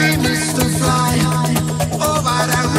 we to fly. over but